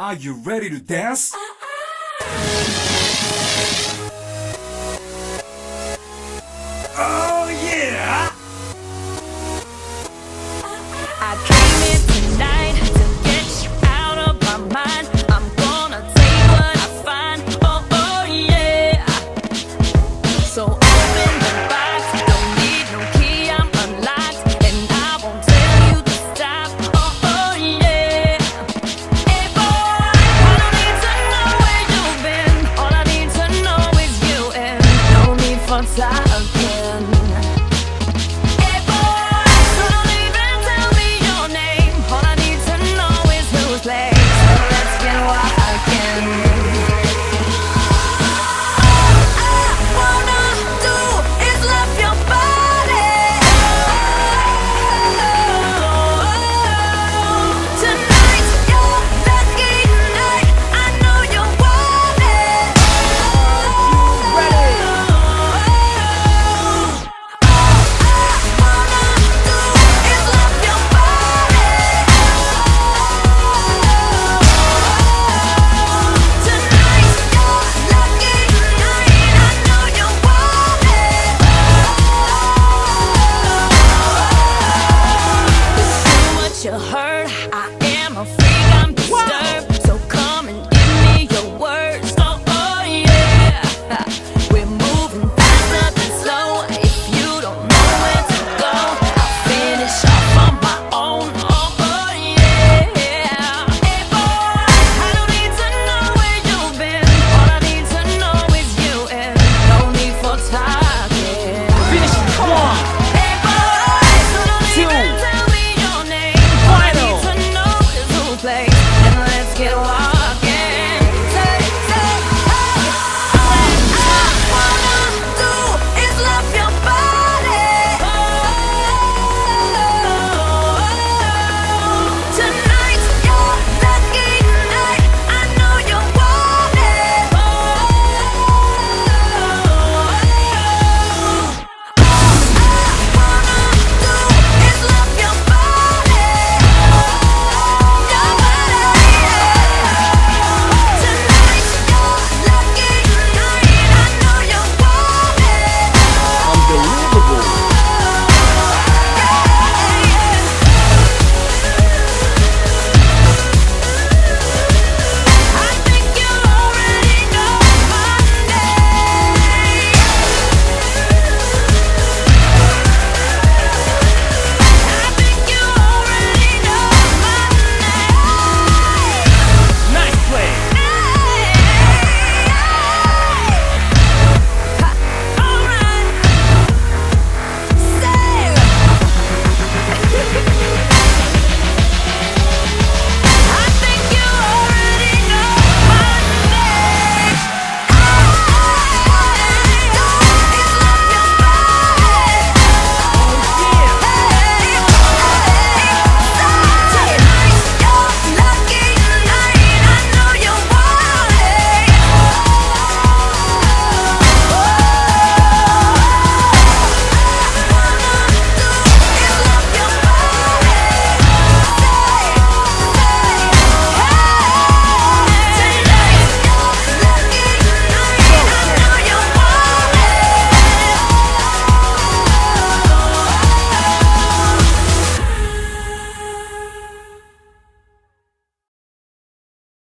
Are you ready to dance? Oh need